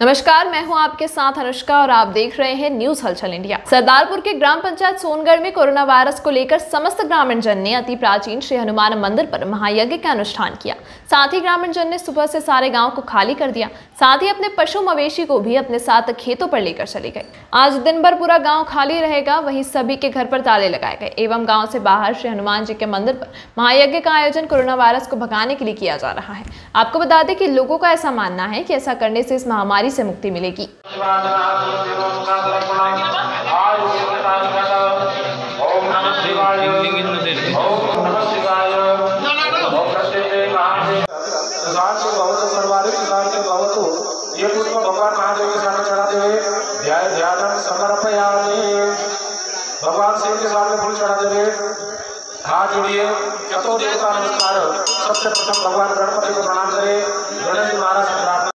नमस्कार, मैं हूँ आपके साथ अनुष्का और आप देख रहे हैं न्यूज़ हलचल इंडिया। सरदारपुर के ग्राम पंचायत सोनगढ़ में कोरोना वायरस को लेकर समस्त ग्रामीण जन ने अति प्राचीन श्री हनुमान मंदिर पर महायज्ञ का अनुष्ठान किया। साथ ही ग्रामीण जन ने सुबह से सारे गाँव को खाली कर दिया। साथ ही अपने पशु मवेशी को भी अपने साथ खेतों पर लेकर चले गए। आज दिन भर पूरा गाँव खाली रहेगा, वही सभी के घर पर ताले लगाए गए। एवं गाँव से बाहर श्री हनुमान जी के मंदिर पर महायज्ञ का आयोजन कोरोना वायरस को भगाने के लिए किया जा रहा है। आपको बता दें कि लोगों का ऐसा मानना है कि ऐसा करने से इस महामारी से मुक्ति मिलेगी। भगवान शिव के सामने फूल हाथ जोड़िए देवता नमस्कार सबसे प्रथम भगवान गणपति को